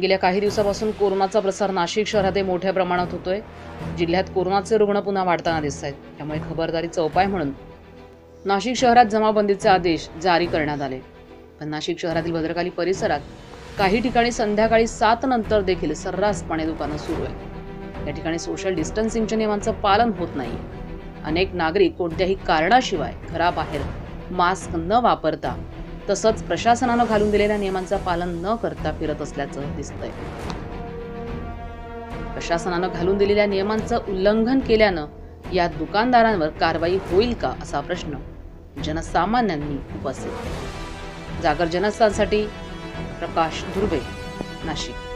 गेल्या काही दिवसापासून कोरोनाचा प्रसार नाशिक शहरातही मोठ्या प्रमाणात होतोय. जिल्ह्यात कोरोनाचे रुग्ण पुन्हा वाढताना दिसत आहेत त्यामुळे खबरदारीचा उपाय म्हणून नाशिक शहरात जमाबंदीचे आदेश जारी करण्यात आले. पण नाशिक शहरातील भद्रकाली परिसरात काही ठिकाणी संध्याकाळी सात नंतर देखील सर्रासपणे दुकानं सुरू आहे या ठिकाणी सोशल डिस्टन्सिंगच्या नियमांचं पालन होत नाही. अनेक नागरिक कोणत्याही कारणाशिवाय घराबाहेर मास्क न वापरता तसंच प्रशासनानं घालून दिलेल्या नियमांचं पालन न करता फिरत असल्याचं दिसतंय. प्रशासनानं घालून दिलेल्या नियमांचं उल्लंघन केल्यानं या दुकानदारांवर कारवाई होईल का असा प्रश्न जनसामान्यांनी उपस्थित जागर जनस्थानसाठी प्रकाश धुर्वे नाशिक.